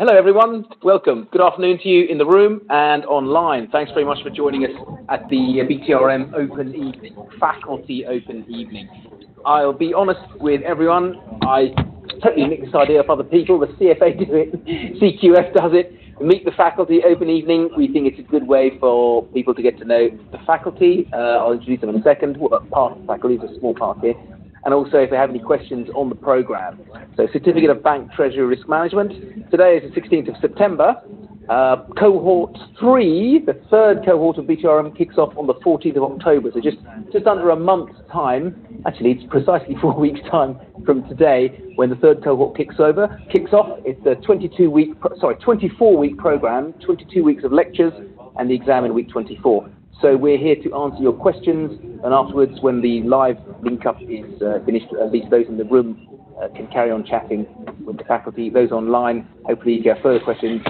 Hello, everyone. Welcome. Good afternoon to you in the room and online. Thanks very much for joining us at the BTRM Open Evening, Faculty Open Evening. I'll be honest with everyone, I totally nicked this idea off other people. The CFA do it, CQF does it. Meet the Faculty Open Evening. We think it's a good way for people to get to know the faculty. Uh, I'll introduce them in a second. Well, part of the faculty is a small part here. And also, if they have any questions on the program. So Certificate of Bank Treasury Risk Management. Today is the 16th of September. Uh, cohort three, the third cohort of BTRM, kicks off on the 14th of October. So just, just under a month's time. Actually, it's precisely four weeks' time from today when the third cohort kicks over, kicks off. It's a 22-week, sorry, 24-week program, 22 weeks of lectures, and the exam in week 24. So we're here to answer your questions, and afterwards, when the live link up is uh, finished, at least those in the room uh, can carry on chatting with the faculty. Those online, hopefully, if you have further questions,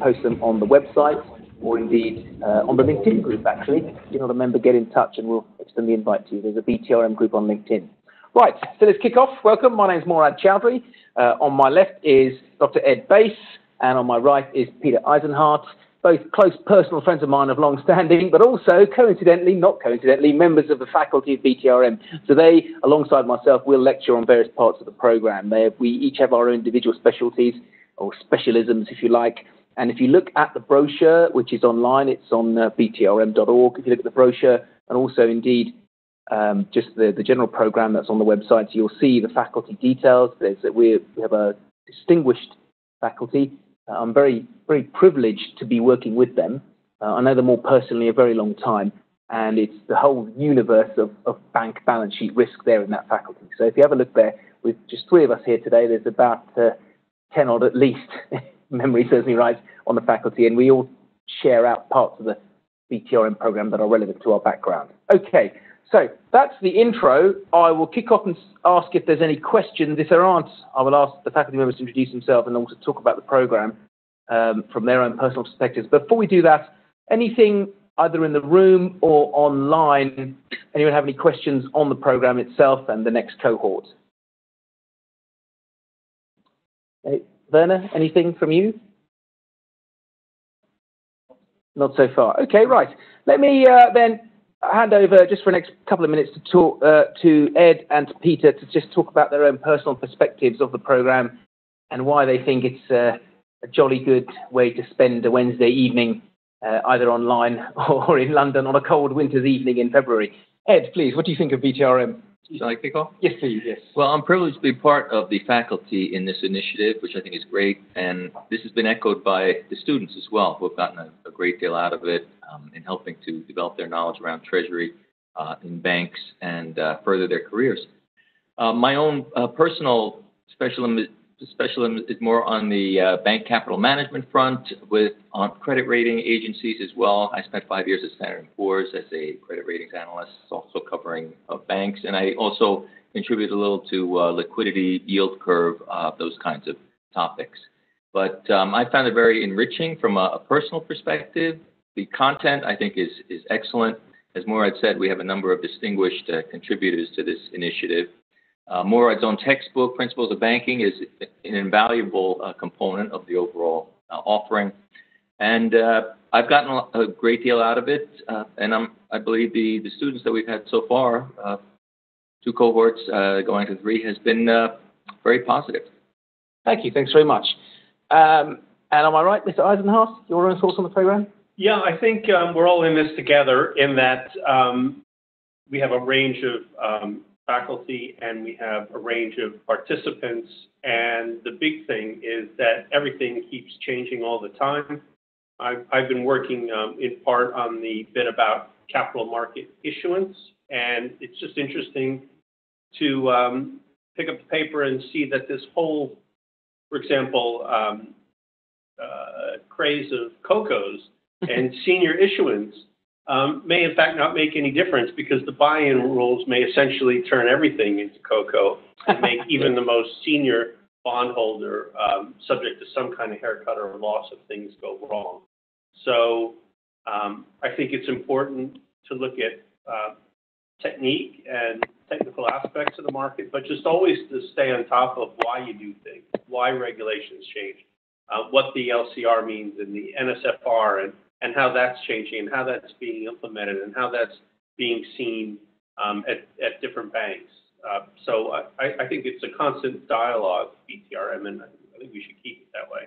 post them on the website or indeed uh, on the LinkedIn group, actually. If you're not a member, get in touch and we'll extend the invite to you. There's a BTRM group on LinkedIn. Right, so let's kick off. Welcome. My name is Moorad Choudhry. Uh, on my left is Dr. Ed Bace, and on my right is Peter Eisenhardt both close personal friends of mine of long standing, but also coincidentally, not coincidentally, members of the faculty of BTRM. So they, alongside myself, will lecture on various parts of the program. They, we each have our own individual specialties or specialisms, if you like. And if you look at the brochure, which is online, it's on uh, btrm.org. If you look at the brochure and also indeed um, just the, the general program that's on the website, so you'll see the faculty details. There's, we have a distinguished faculty I'm very, very privileged to be working with them. Uh, I know them all personally a very long time, and it's the whole universe of, of bank balance sheet risk there in that faculty. So if you have a look there, with just three of us here today, there's about uh, 10 odd at least, memory serves me right, on the faculty, and we all share out parts of the BTRM program that are relevant to our background. Okay, so that's the intro. I will kick off and ask if there's any questions. If there aren't, I will ask the faculty members to introduce themselves and also talk about the program from their own personal perspectives. Before we do that, anything either in the room or online, anyone have any questions on the program itself and the next cohort? Werner, anything from you? Not so far. Okay, right. Let me uh, then hand over just for the next couple of minutes to talk uh, to Ed and Peter to just talk about their own personal perspectives of the program and why they think it's uh, a jolly good way to spend a Wednesday evening, uh, either online or in London on a cold winter's evening in February. Ed, please, what do you think of BTRM? Shall I kick off? Yes, please. Yes. Well, I'm privileged to be part of the faculty in this initiative, which I think is great, and this has been echoed by the students as well, who have gotten a, a great deal out of it um, in helping to develop their knowledge around treasury uh, in banks and uh, further their careers. Uh, my own uh, personal specialism, specialism is more on the uh, bank capital management front with on credit rating agencies as well. I spent five years at Standard & Poor's as a credit ratings analyst, also covering uh, banks, and I also contribute a little to liquidity, yield curve, those kinds of topics. But um, I found it very enriching from a, a personal perspective the content, I think, is, is excellent. As Moorad said, we have a number of distinguished uh, contributors to this initiative. Uh, Moorad's own textbook, Principles of Banking, is an invaluable uh, component of the overall uh, offering. And uh, I've gotten a great deal out of it, uh, and I'm, I believe the, the students that we've had so far, two cohorts going to three, has been very positive. Thank you. Thanks very much. Um, and am I right, Mr. Eisenhardt, your own thoughts on the program? Yeah, I think um, we're all in this together in that um, we have a range of um, faculty and we have a range of participants. And the big thing is that everything keeps changing all the time. I've, I've been working um, in part on the bit about capital market issuance, and it's just interesting to um, pick up the paper and see that this whole, for example, um, uh, craze of CoCos and senior issuance um, may in fact not make any difference because the bail-in rules may essentially turn everything into CoCo and make even the most senior bondholder um, subject to some kind of haircut or loss if things go wrong. So um, I think it's important to look at uh, technique and technical aspects of the market, but just always to stay on top of why you do things, why regulations change, uh, what the LCR means and the NSFR and, and how that's changing and how that's being implemented and how that's being seen um, at, at different banks. Uh, so I, I think it's a constant dialogue, BTRM, and I think we should keep it that way.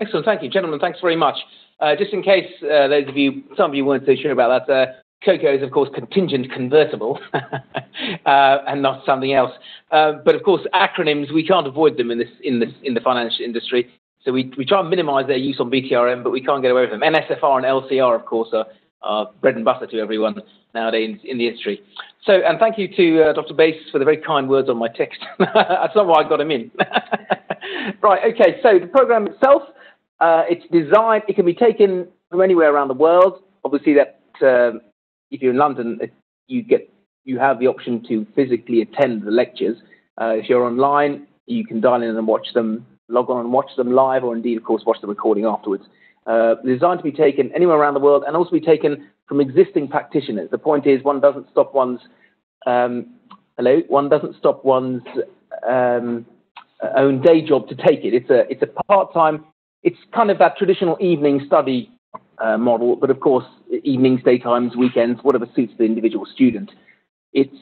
Excellent. Thank you. Gentlemen, thanks very much. Uh, just in case uh, those of you, some of you weren't so sure about that, uh, COCO is, of course, contingent convertible uh, and not something else. Uh, but of course, acronyms we can't avoid them in this in this in the financial industry. So we we try and minimise their use on BTRM, but we can't get away with them. NSFR and LCR, of course, are, are bread and butter to everyone nowadays in, the industry. So, and thank you to uh, Dr. Bace for the very kind words on my text. That's not why I got him in. right. Okay. So the program itself, uh, it's designed. It can be taken from anywhere around the world. Obviously, that. Um, if you're in London, you get you have the option to physically attend the lectures. Uh, if you're online, you can dial in and watch them, log on and watch them live, or indeed, of course, watch the recording afterwards. Uh, designed to be taken anywhere around the world and also be taken from existing practitioners. The point is, one doesn't stop one's um, hello, one doesn't stop one's um, own day job to take it. It's a it's a part time. It's kind of that traditional evening study uh, model, but of course, evenings, daytimes, weekends, whatever suits the individual student. It's,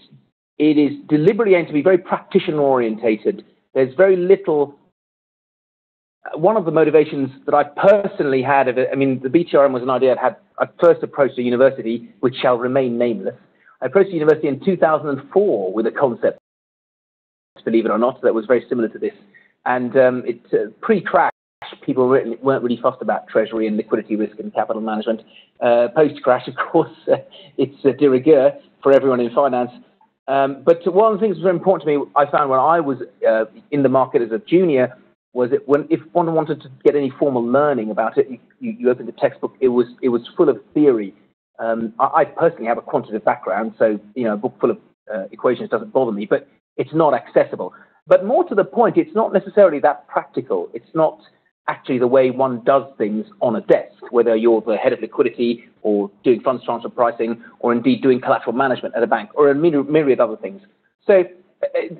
it is deliberately aimed to be very practitioner orientated. There's very little. One of the motivations that I personally had of it, I mean, the BTRM was an idea I had. I first approached a university, which shall remain nameless. I approached a university in 2004 with a concept, believe it or not, that was very similar to this. And um, it uh, pre-crash people weren't really fussed about treasury and liquidity risk and capital management. Uh, Post crash, of course, uh, it's de rigueur for everyone in finance. Um, but one of the things that was very important to me, I found when I was uh, in the market as a junior, was it when if one wanted to get any formal learning about it, you, you, opened a textbook. It was it was full of theory. Um, I, I, personally have a quantitative background, so you know a book full of uh, equations doesn't bother me, but it's not accessible. But more to the point, it's not necessarily that practical. It's not actually the way one does things on a desk, whether you're the head of liquidity or doing funds transfer pricing or indeed doing collateral management at a bank or a myriad of other things. So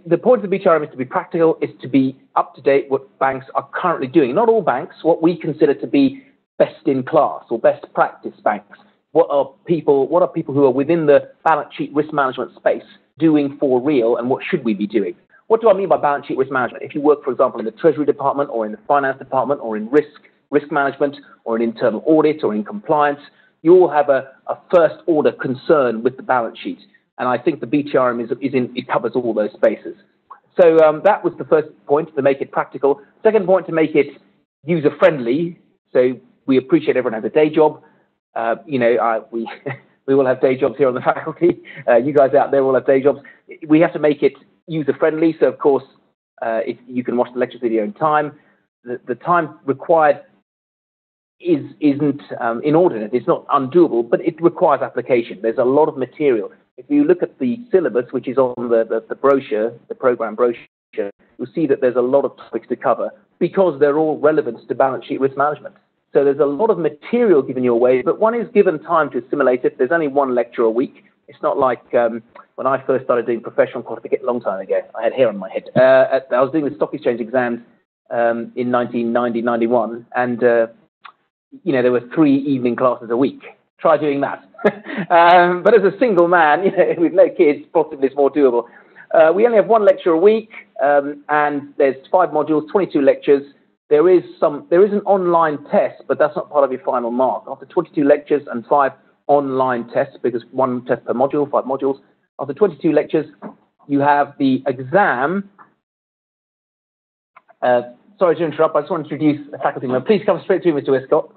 the point of the BTRM is to be practical, is to be up to date what banks are currently doing. Not all banks, what we consider to be best in class or best practice banks. What are people, what are people who are within the balance sheet risk management space doing for real and what should we be doing? What do I mean by balance sheet risk management? If you work, for example, in the Treasury Department or in the Finance Department or in risk, risk management or in internal audit or in compliance, you all have a, a first order concern with the balance sheet. And I think the BTRM is, is in, it covers all those spaces. So um, that was the first point to make it practical. Second point to make it user friendly. So we appreciate everyone has a day job. Uh, you know, uh, we we all have day jobs here on the faculty. Uh, you guys out there all have day jobs. We have to make it user friendly. So of course, uh, you can watch the lecture video in time. The, the time required is isn't um, inordinate. It's not undoable, but it requires application. There's a lot of material. If you look at the syllabus, which is on the, the, the brochure, the program brochure, you'll see that there's a lot of topics to cover because they're all relevant to balance sheet risk management. So there's a lot of material given your way, but one is given time to assimilate it. There's only one lecture a week. It's not like um, when I first started doing professional qualification a long time ago. I had hair on my head. Uh, I was doing the stock exchange exams um, in 1990, 91, and uh, you know there were three evening classes a week. Try doing that. um, but as a single man, you know, with no kids, possibly it's more doable. Uh, we only have one lecture a week, um, and there's five modules, 22 lectures. There is some, there is an online test, but that's not part of your final mark. After 22 lectures and five online tests, because one test per module, five modules, After 22 lectures, you have the exam. Uh, sorry to interrupt, I just want to introduce a faculty member. Please come straight to me, Mr. Westcott.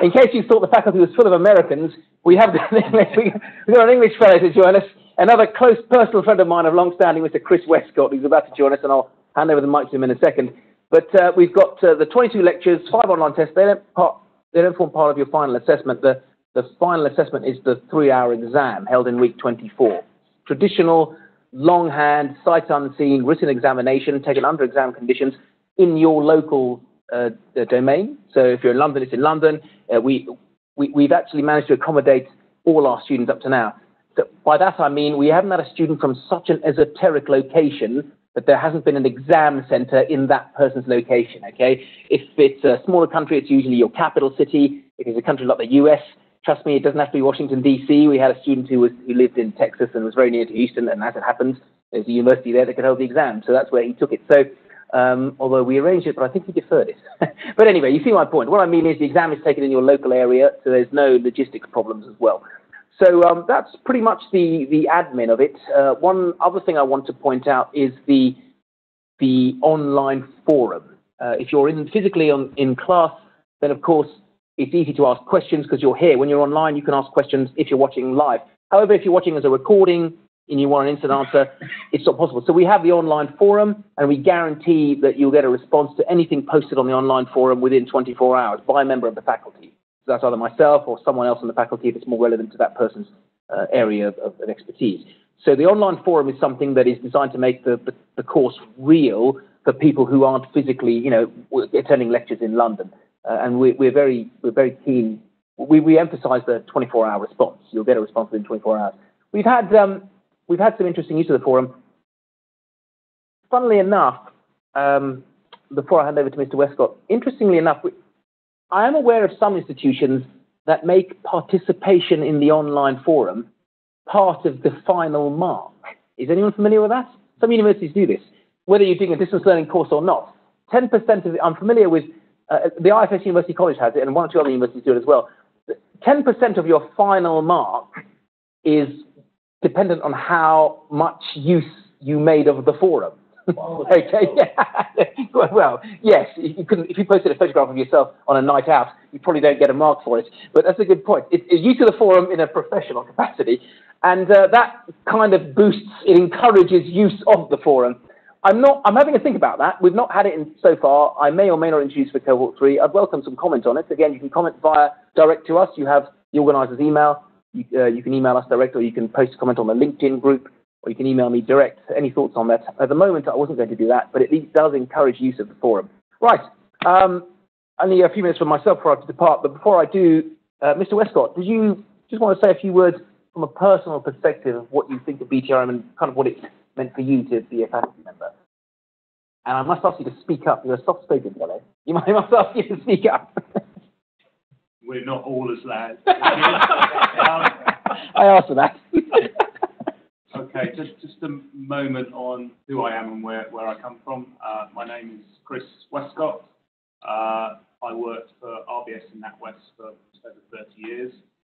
In case you thought the faculty was full of Americans, we have we've got an English fellow to join us, another close personal friend of mine of long standing, Mr. Chris Westcott, who's about to join us, and I'll hand over the mic to him in a second. But uh, we've got uh, the 22 lectures, five online tests. They don't, part, they don't form part of your final assessment. The, the final assessment is the three-hour exam held in week 24 traditional longhand, sight unseen written examination taken under exam conditions in your local domain. So if you're in London, it's in London. Uh, we, we, we've actually managed to accommodate all our students up to now. So by that I mean we haven't had a student from such an esoteric location that there hasn't been an exam center in that person's location, okay? If it's a smaller country, it's usually your capital city. If it's a country like the US, trust me, it doesn't have to be Washington, D.C. We had a student who, was, who lived in Texas and was very near to Houston, and as it happens, there's a university there that could hold the exam, so that's where he took it. So, um, although we arranged it, but I think he deferred it. but anyway, you see my point. What I mean is the exam is taken in your local area, so there's no logistics problems as well. So um, that's pretty much the, the admin of it. Uh, one other thing I want to point out is the, the online forum. Uh, if you're in physically on, in class, then of course it's easy to ask questions because you're here. When you're online, you can ask questions if you're watching live. However, if you're watching as a recording and you want an instant answer, it's not possible. So we have the online forum, and we guarantee that you'll get a response to anything posted on the online forum within 24 hours by a member of the faculty. So that's either myself or someone else on the faculty if it's more relevant to that person's uh, area of, of, expertise. So the online forum is something that is designed to make the, the, the course real for people who aren't physically, you know, attending lectures in London. Uh, and we, we're very we're very keen. We, we emphasise the 24-hour response. You'll get a response within 24 hours. We've had um, we've had some interesting use of the forum. Funnily enough, um, before I hand over to Mr. Westcott, interestingly enough, we, I am aware of some institutions that make participation in the online forum part of the final mark. Is anyone familiar with that? Some universities do this, whether you're doing a distance learning course or not. 10% of it, I'm familiar with, uh, the IFS University College has it, and one or two other universities do it as well. 10% of your final mark is dependent on how much use you made of the forum. okay, yeah. well, yes, you couldn't, if you posted a photograph of yourself on a night out, you probably don't get a mark for it. But that's a good point. It, it's use of the forum in a professional capacity, and uh, that kind of boosts, it encourages use of the forum. I'm not, I'm having a think about that. We've not had it in so far. I may or may not introduce for cohort three. I'd welcome some comment on it. Again, you can comment via direct to us. You have the organizer's email. You, uh, you can email us direct or you can post a comment on the LinkedIn group or you can email me direct. Any thoughts on that? At the moment, I wasn't going to do that, but it does encourage use of the forum. Right. Um, only a few minutes from myself before I have to depart, but before I do, uh, Mr. Westcott, did you just want to say a few words from a personal perspective of what you think of BTRM and kind of what it's meant for you to be a faculty member? And I must ask you to speak up. You're a soft-spoken fellow. You might, must ask you to speak up. We're not all as loud. um, I asked for that. Okay, just just a moment on who I am and where, where I come from. Uh, my name is Chris Westcott. Uh, I worked for RBS and NatWest for over 30 years,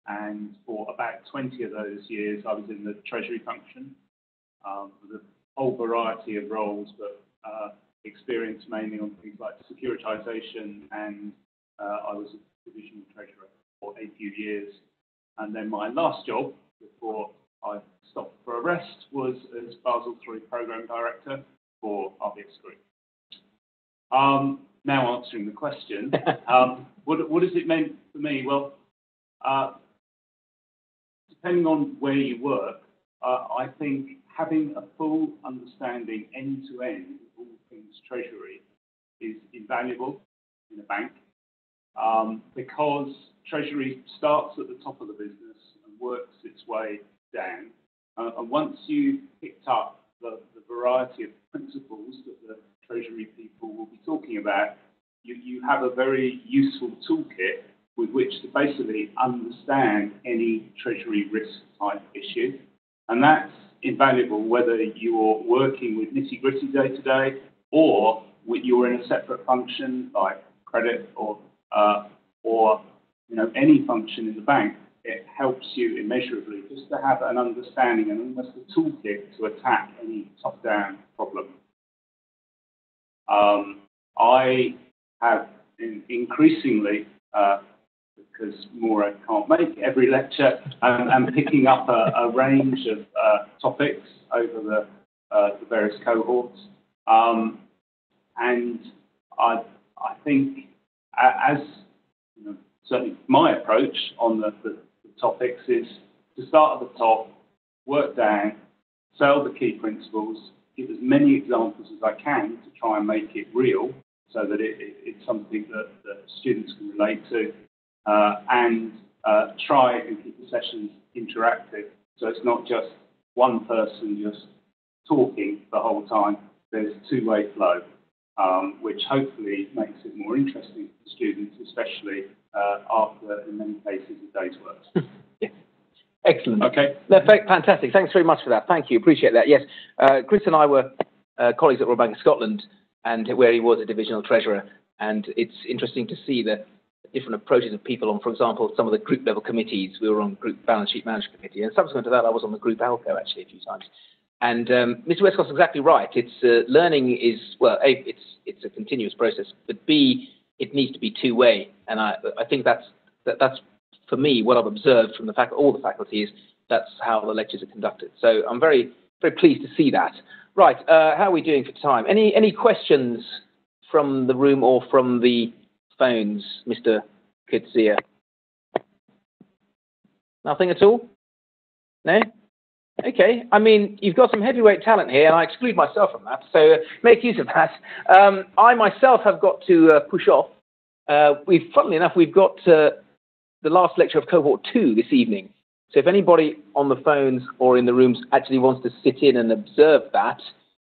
and for about 20 of those years, I was in the Treasury function um, with a whole variety of roles, but uh, experience mainly on things like securitization, and I was a divisional treasurer for a few years. And then my last job before I stopped for a rest was as Basel III Program Director for RBS Group. Um, now answering the question, um, what, what does it mean for me? Well, uh, depending on where you work, uh, I think having a full understanding end to end of all things treasury is invaluable in a bank because treasury starts at the top of the business and works its way down. Uh, and once you've picked up the, variety of principles that the Treasury people will be talking about, you, have a very useful toolkit with which to basically understand any Treasury risk type issue. And that's invaluable whether you're working with nitty gritty day to day or you're in a separate function like credit or, or you know, any function in the bank it helps you immeasurably just to have an understanding and almost a toolkit to attack any top-down problem. Um, I have in, increasingly, uh, because Maura can't make every lecture, am picking up a, range of uh, topics over the, uh, various cohorts. Um, and I, I think as you know, certainly my approach on the, the, topics is to start at the top, work down, sell the key principles, give as many examples as I can to try and make it real so that it, it, it's something that, that, students can relate to, uh, and uh, try and keep the sessions interactive. So it's not just one person just talking the whole time, there's two-way flow, um, which hopefully makes it more interesting for students, especially uh, after, in many cases, a day's work. Excellent. Okay. No, fantastic. Thanks very much for that. Thank you. Appreciate that. Yes, uh, Chris and I were uh, colleagues at Royal Bank of Scotland, and where he was a divisional treasurer. And it's interesting to see the different approaches of people on, for example, some of the group level committees. We were on group balance sheet management committee, and subsequent to that, I was on the group ALCO actually a few times. And um, Mr. Westcott's exactly right. It's uh, learning is well, a it's it's a continuous process, but b it needs to be two way, and I I think that's that, that's for me what I've observed from the fac- all the faculties. That's how the lectures are conducted. So I'm very very pleased to see that. Right, uh, how are we doing for time? Any any questions from the room or from the phones, Mr. Kitsia? Nothing at all? No? Okay. I mean, you've got some heavyweight talent here, and I exclude myself from that, so uh, make use of that. Um, I myself have got to uh, push off. Uh, we've, funnily enough, we've got uh, the last lecture of cohort two this evening. So if anybody on the phones or in the rooms actually wants to sit in and observe that,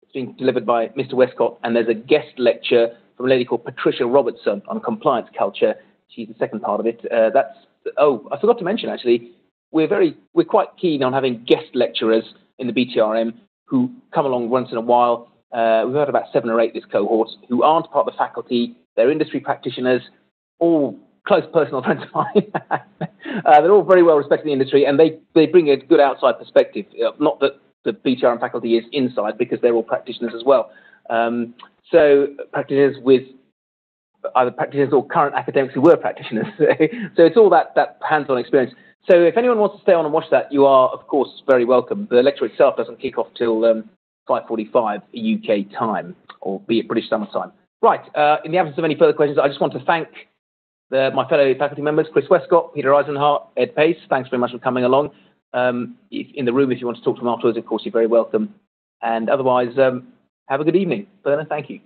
it's being delivered by Mr. Westcott, and there's a guest lecture from a lady called Patricia Robertson on compliance culture. She's the second part of it. Uh, that's oh, I forgot to mention actually, we're very we're quite keen on having guest lecturers in the BTRM who come along once in a while. Uh, we've had about seven or eight this cohort who aren't part of the faculty. They're industry practitioners, all close personal friends of mine. uh, they're all very well respected in the industry, and they, they bring a good outside perspective. Uh, not that the BTRM faculty is inside, because they're all practitioners as well. Um, so practitioners with either practitioners or current academics who were practitioners. so it's all that, that hands-on experience. So if anyone wants to stay on and watch that, you are, of course, very welcome. The lecture itself doesn't kick off till um, 5.45 UK time, or be it British summer time. Right, uh, in the absence of any further questions, I just want to thank the, my fellow faculty members, Chris Westcott, Peter Eisenhardt, Ed Bace. Thanks very much for coming along. Um, if, in the room, if you want to talk to them afterwards, of course, you're very welcome. And otherwise, um, have a good evening. Bernard, thank you.